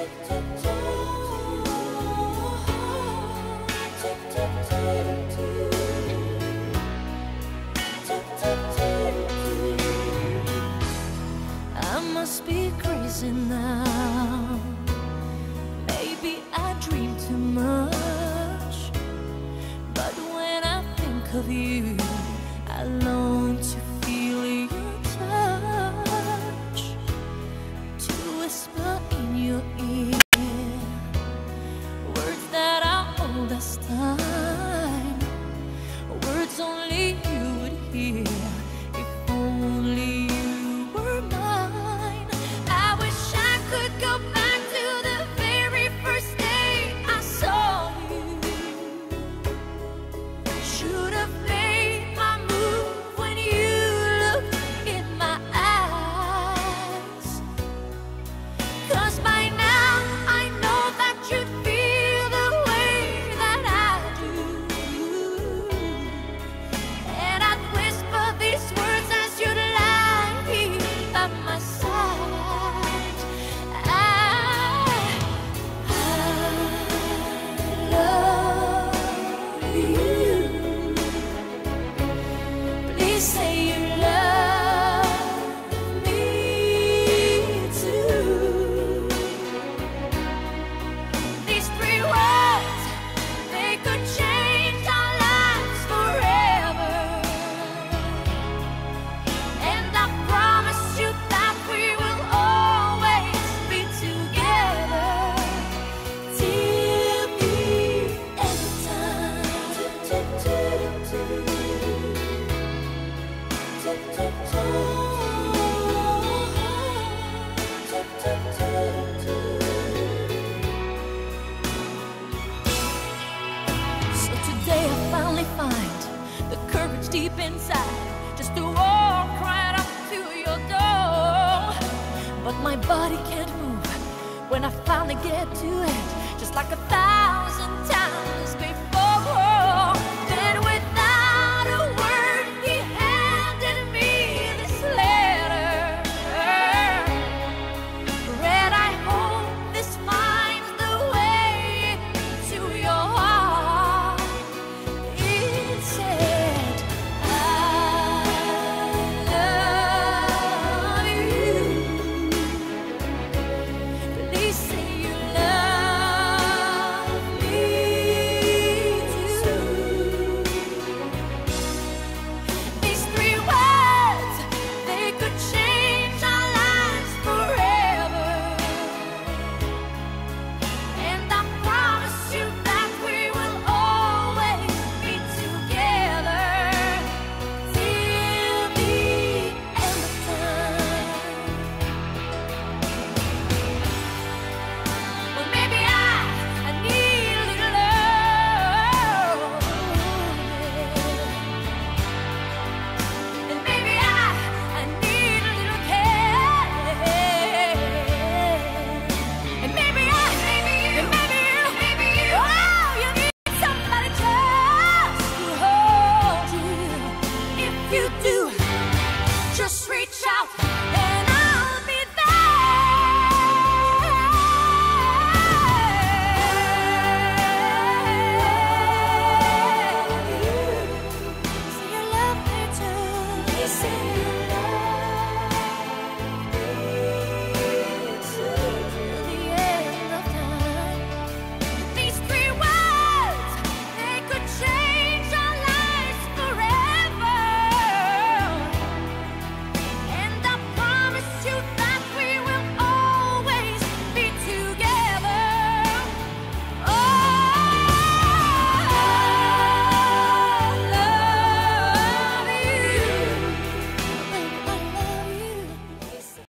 I must be crazy now. Maybe I dream too much, but when I think of you. deep inside, just to walk right up to your door. But my body can't move when I finally get to it, just like a thousand. say